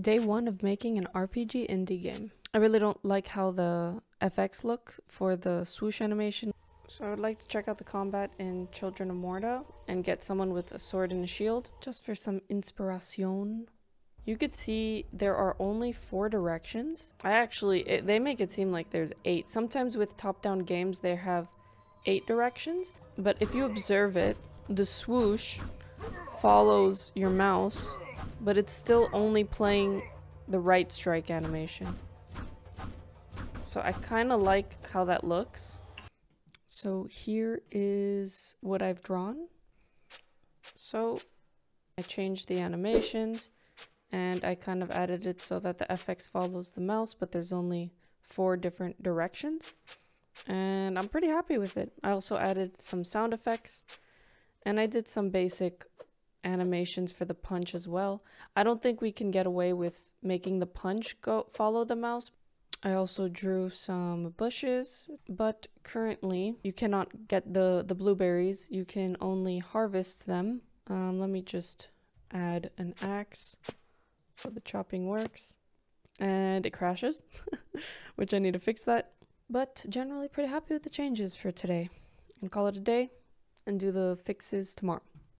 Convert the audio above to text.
day one of making an RPG indie game. I really don't like how the FX look for the swoosh animation. So I would like to check out the combat in Children of Morta and get someone with a sword and a shield just for some inspiration. You could see there are only four directions. I actually, it, they make it seem like there's eight. Sometimes with top-down games they have eight directions, but if you observe it, the swoosh follows your mouse, but it's still only playing the right strike animation. So I kind of like how that looks. So here is what I've drawn. So I changed the animations and I kind of added it so that the FX follows the mouse, but there's only four different directions. And I'm pretty happy with it. I also added some sound effects and I did some basic animations for the punch as well. I don't think we can get away with making the punch go follow the mouse, I also drew some bushes, but currently you cannot get the, the blueberries. You can only harvest them. Um, let me just add an axe so the chopping works. And it crashes, which I need to fix that. But generally pretty happy with the changes for today. And call it a day and do the fixes tomorrow.